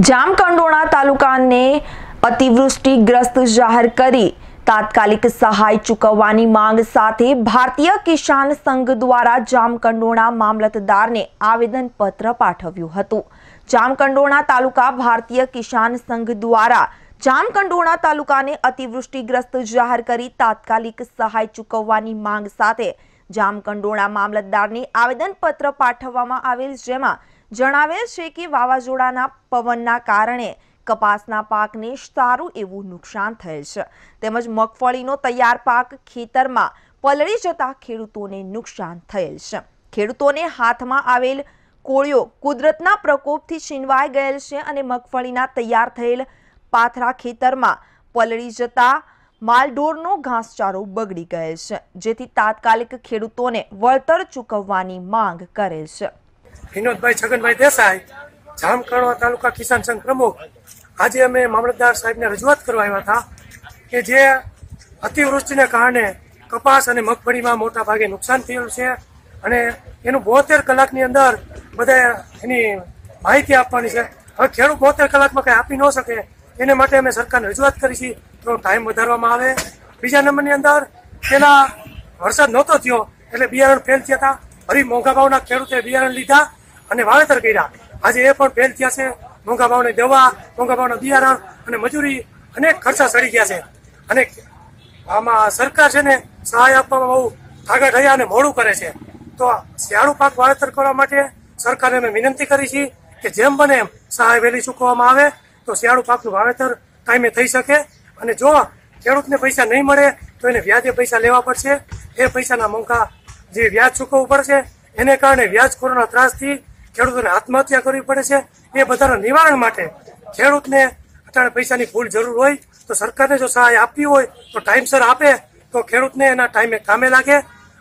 જામકંડોળા તાલુકાને અતિવૃષ્ટિગ્રસ્ત જાહેર કરી તાત્કાલિક સહાય ચૂકવવાની માંગ સાથે ભારતીય કિસાન સંઘ દ્વારા જામકંડોણા મામલતદારને આવેદનપત્ર પાઠવ્યું હતું. જામકંડોણા તાલુકા ભારતીય કિસાન સંઘ દ્વારા જામકંડોણા તાલુકાને અતિવૃષ્ટિગ્રસ્ત જાહેર કરી તાત્કાલિક સહાય ચૂકવવાની માંગ સાથે જામકંડોણા મામલતદારને આવેદનપત્ર પાઠવવામાં આવેલ જેમાં જણાવેલ છે કે વાવાઝોડાના પવનના કારણે કપાસના પાકને સારું એવું નુકસાન થયેલ છે. તેમજ મગફળીનો તૈયાર પાક ખેતરમાં પલળી જતા ખેડૂતોને નુકસાન થયેલ છે. ખેડૂતોને હાથમાં આવેલ કોળીઓ કુદરતના પ્રકોપથી છીનવાઈ ગયેલ છે અને મગફળીના તૈયાર થયેલ પાથરા ખેતરમાં પલળી જતા માલઢોરનો ઘાસચારો બગડી ગયેલ છે. જેથી તાત્કાલિક ખેડૂતોને વળતર ચૂકવવાની માંગ કરેલ છે. વિનોદભાઈ છગનભાઈ દેસાઈ જામકણવા તાલુકા કિસાન સંઘ પ્રમુખ. આજે અમે મામલતદાર સાહેબને રજૂઆત કરવા આવ્યા હતા કે જે અતિવૃષ્ટિને કારણે કપાસ અને મગફળીમાં મોટા ભાગે નુકસાન થયેલું છે અને એનું બોતેર કલાકની અંદર બધા એની માહિતી આપવાની છે. હવે ખેડૂત બોતેર કલાકમાં કંઈ આપી ન શકે એને માટે અમે સરકારને રજૂઆત કરી છે. તો ટાઈમ વધારવામાં આવે. બીજા નંબરની અંદર પેલા વરસાદ નહોતો થયો એટલે બિયારણ ફેલ થયા હતા. ફરી મોંઘા ભાવના ખેડૂતે બિયારણ લીધા. અને વાવેતર કર્યા. આજે એ પણ ફેલ થયા છે. મોંઘા ભાવની દવા, મોંઘા ભાવના બિયારણ અને મજૂરી અનેક ખર્ચા સડી ગયા છે. અને આમાં સરકાર છે ને સહાય આપવામાં બહુ આગળ રહ્યા અને મોડું કરે છે. તો શિયાળુ પાક વાવેતર કરવા માટે સરકારને અમે વિનંતી કરી છે કે જેમ બને એમ સહાય વહેલી ચૂકવવામાં આવે. તો શિયાળુ પાકનું વાવેતર ટાઈમે થઈ શકે. અને જો ખેડૂતને પૈસા નહીં મળે, તો એને વ્યાજે પૈસા લેવા પડશે. એ પૈસાના મોંઘા જે વ્યાજ ચૂકવવું પડશે, એને કારણે વ્યાજ કોરોના ત્રાસથી ખેડૂતોને આત્મહત્યા કરવી પડે છે, એ બધાના નિવારણ માટે ખેડૂતને અત્યારે પૈસાની ફૂલ જરૂર હોય તો સરકારને જો સહાય આપવી હોય તો ટાઈમસર આપે, તો ખેડૂતને એના ટાઈમે કામે લાગે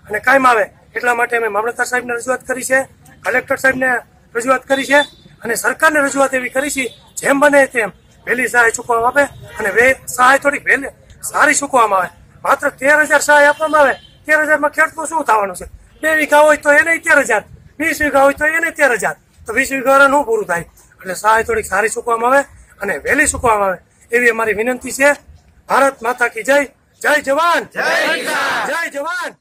અને કાયમ આવે. એટલા માટે અમે મામલતદાર સાહેબને રજૂઆત કરી છે, કલેક્ટર સાહેબને રજૂઆત કરી છે અને સરકારને રજૂઆત એવી કરી છે, જેમ બને તેમ વહેલી સહાય ચૂકવવામાં આવે અને વે, સહાય થોડીક વહેલી, સારી ચૂકવવામાં આવે. માત્ર તેર હજાર સહાય આપવામાં આવે, તેર હજારમાં ખેડૂતો શું થવાનું છે? બે વીઘા હોય તો એને તેર હજાર. વીસ વીઘા હોય તો એને તેર હજાર તો વીસ વીઘા નું પૂરું થાય. એટલે સહાય થોડીક સારી ચૂકવવામાં આવે અને વહેલી ચૂકવવામાં આવે. એવી અમારી વિનંતી છે. ભારત માતા કી જય. જય જવાન. જય જવાન.